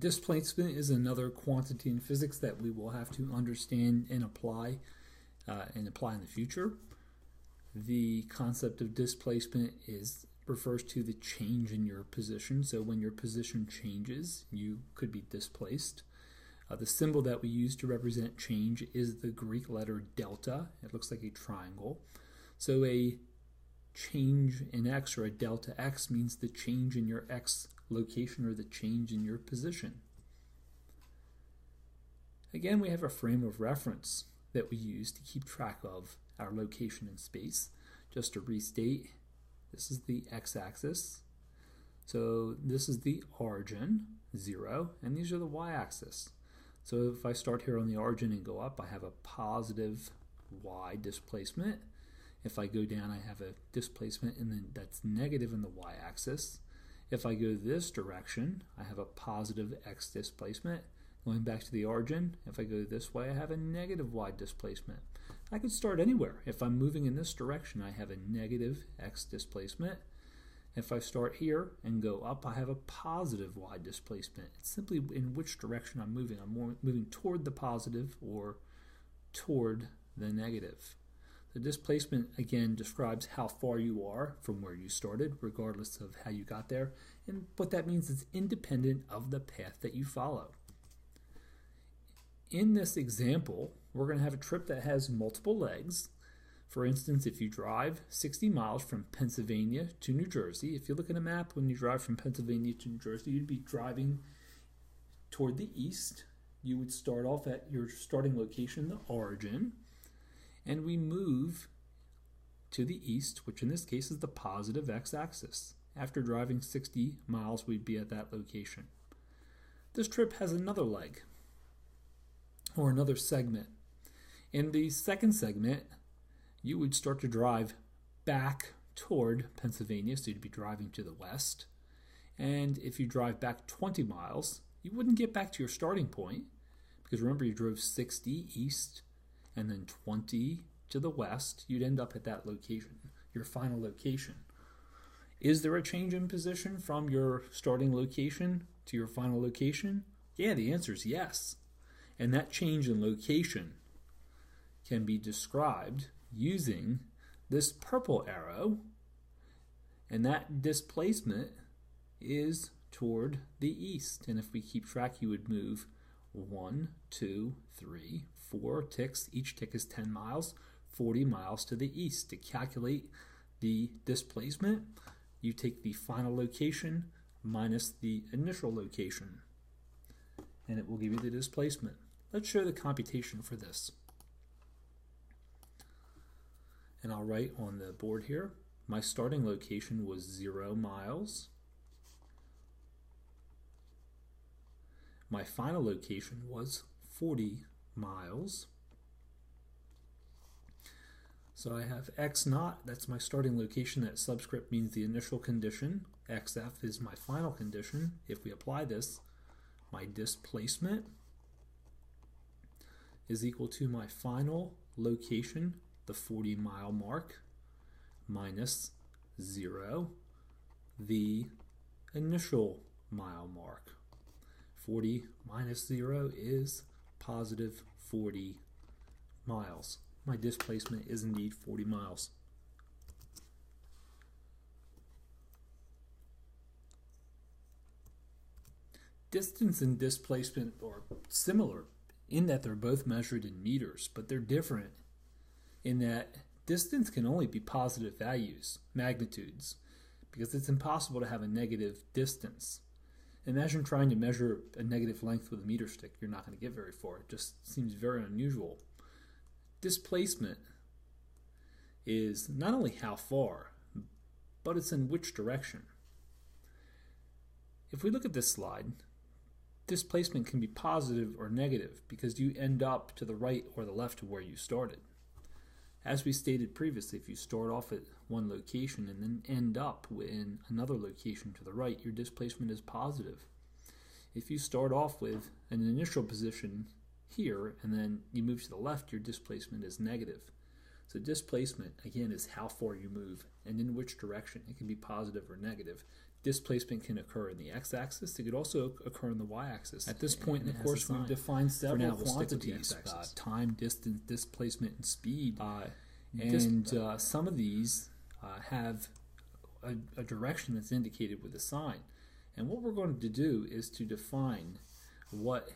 displacement is another quantity in physics that we will have to understand and apply uh, and apply in the future. The concept of displacement is refers to the change in your position. So when your position changes, you could be displaced. Uh, the symbol that we use to represent change is the Greek letter delta. It looks like a triangle. So a change in x or a delta x means the change in your x location or the change in your position. Again, we have a frame of reference that we use to keep track of our location in space. Just to restate, this is the x-axis. So this is the origin, 0, and these are the y-axis. So if I start here on the origin and go up, I have a positive y displacement. If I go down, I have a displacement and then that's negative in the y-axis. If I go this direction, I have a positive x displacement. Going back to the origin, if I go this way, I have a negative y displacement. I could start anywhere. If I'm moving in this direction, I have a negative x displacement. If I start here and go up, I have a positive y displacement. It's simply in which direction I'm moving. I'm moving toward the positive or toward the negative. The displacement, again, describes how far you are from where you started, regardless of how you got there. And what that means is independent of the path that you follow. In this example, we're going to have a trip that has multiple legs. For instance, if you drive 60 miles from Pennsylvania to New Jersey, if you look at a map when you drive from Pennsylvania to New Jersey, you'd be driving toward the east. You would start off at your starting location, the origin and we move to the east, which in this case is the positive x-axis. After driving 60 miles, we'd be at that location. This trip has another leg, or another segment. In the second segment, you would start to drive back toward Pennsylvania, so you'd be driving to the west. And if you drive back 20 miles, you wouldn't get back to your starting point, because remember you drove 60 east and then 20 to the west, you'd end up at that location, your final location. Is there a change in position from your starting location to your final location? Yeah, the answer is yes. And that change in location can be described using this purple arrow, and that displacement is toward the east. And if we keep track, you would move one, two, three, four ticks. Each tick is 10 miles, 40 miles to the east. To calculate the displacement, you take the final location minus the initial location, and it will give you the displacement. Let's show the computation for this. And I'll write on the board here, my starting location was 0 miles. My final location was 40 miles. So I have x naught, that's my starting location. That subscript means the initial condition. xf is my final condition. If we apply this, my displacement is equal to my final location, the 40 mile mark, minus 0, the initial mile mark. 40 minus 0 is positive 40 miles. My displacement is indeed 40 miles. Distance and displacement are similar in that they're both measured in meters, but they're different in that distance can only be positive values, magnitudes, because it's impossible to have a negative distance. Imagine trying to measure a negative length with a meter stick. You're not going to get very far. It just seems very unusual. Displacement is not only how far, but it's in which direction. If we look at this slide, displacement can be positive or negative because you end up to the right or the left of where you started. As we stated previously, if you start off at one location and then end up in another location to the right, your displacement is positive. If you start off with an initial position here and then you move to the left, your displacement is negative. So displacement, again, is how far you move and in which direction. It can be positive or negative. Displacement can occur in the x-axis. It could also occur in the y-axis. At this point in And the has a course, we've defined several now, we'll the quantities: uh, time, distance, displacement, and speed. Uh, and uh, some of these uh, have a, a direction that's indicated with a sign. And what we're going to do is to define what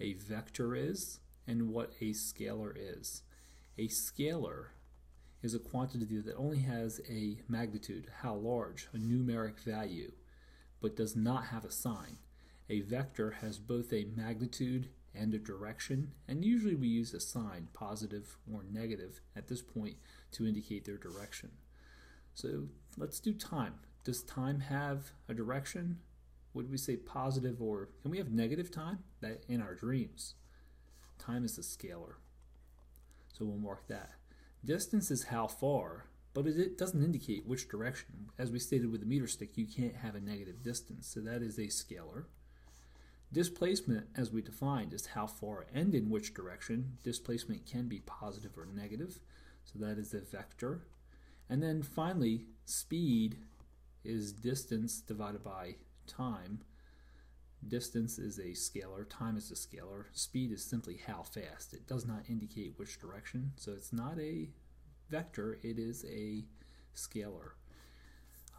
a vector is and what a scalar is. A scalar is a quantity that only has a magnitude, how large, a numeric value, but does not have a sign. A vector has both a magnitude and a direction, and usually we use a sign, positive or negative, at this point to indicate their direction. So let's do time. Does time have a direction? Would we say positive or can we have negative time? That in our dreams. Time is a scalar. So we'll mark that. Distance is how far, but it, doesn't indicate which direction. As we stated with the meter stick, you can't have a negative distance, so that is a scalar. Displacement, as we defined, is how far and in which direction. Displacement can be positive or negative, so that is a vector. And then finally, speed is distance divided by time. Distance is a scalar, time is a scalar, speed is simply how fast. It does not indicate which direction, so it's not a vector, it is a scalar.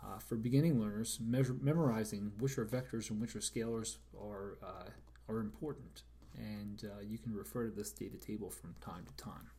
Uh, for beginning learners, measure, memorizing which are vectors and which are scalars are, uh, are important, and uh, you can refer to this data table from time to time.